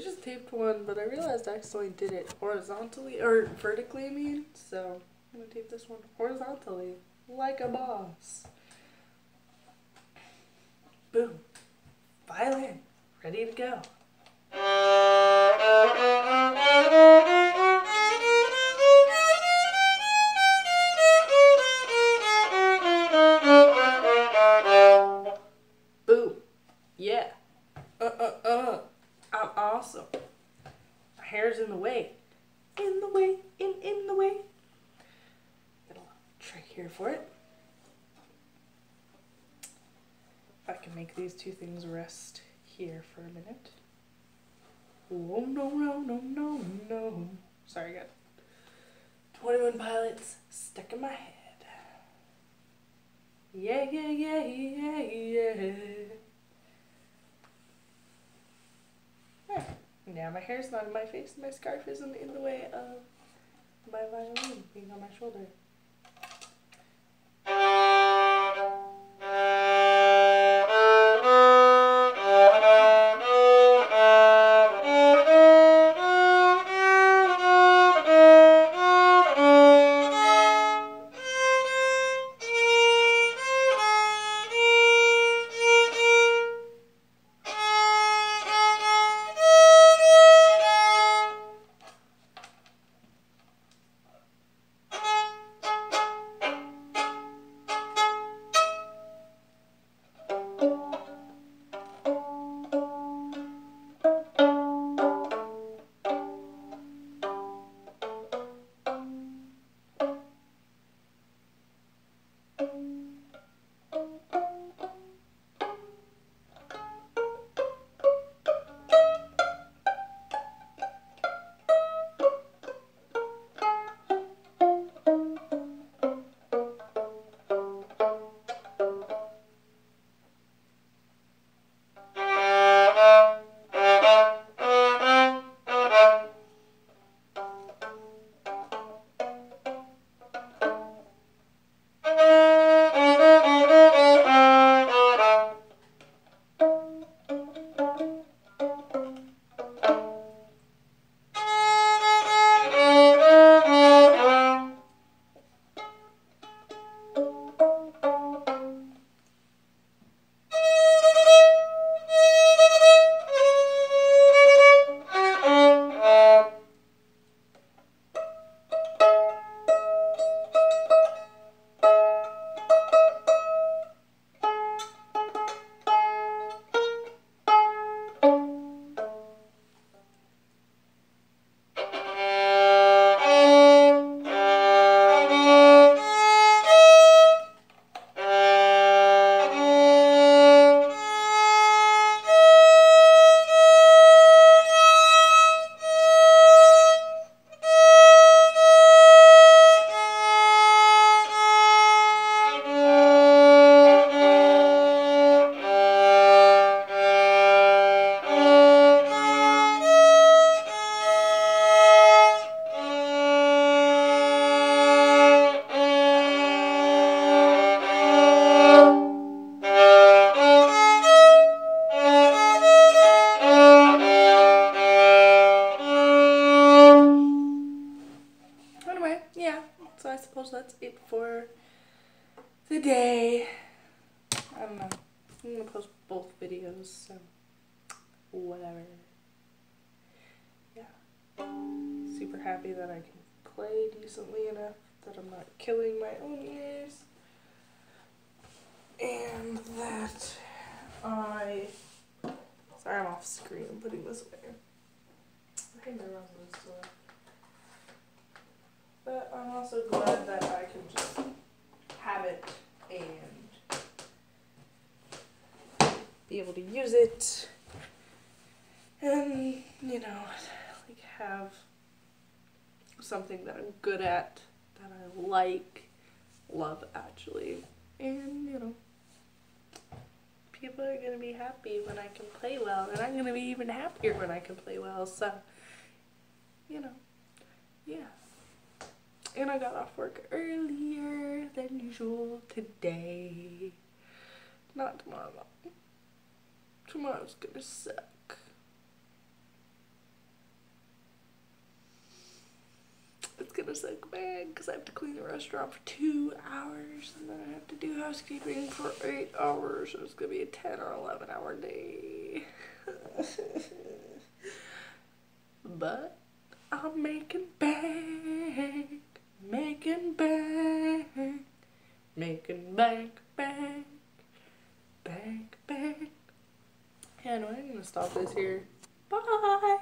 just taped one, but I realized I accidentally did it horizontally, or vertically, I mean. So I'm gonna tape this one horizontally, like a boss. Boom. Violin, ready to go. Hair's in the way. In the way. In in the way. A trick here for it. If I can make these two things rest here for a minute. Oh no no no no no. Sorry, I got 21 pilots stuck in my head. Yeah, yeah, yeah, yeah, yeah. Now my hair's not in my face, my scarf isn't in the way of my violin being on my shoulder. So I suppose that's it for the day. I don't know. I'm gonna post both videos, so whatever. Yeah. Super happy that I can play decently enough that I'm not killing my own ears. And that I sorry I'm off screen, I'm putting this away. I think my resin is still there. But I'm also glad that I can just have it and be able to use it and, you know, like have something that I'm good at, that I like, love actually. And, you know, people are going to be happy when I can play well, and I'm going to be even happier when I can play well. So, you know, yeah and I got off work earlier than usual today. Not tomorrow though. Tomorrow's gonna suck. It's gonna suck bad because I have to clean the restaurant for two hours and then I have to do housekeeping for eight hours. So it's gonna be a 10 or 11 hour day. but I'm making bad making bank, making bank, bank, bank, bank. Anyway, I'm gonna stop this here. Bye.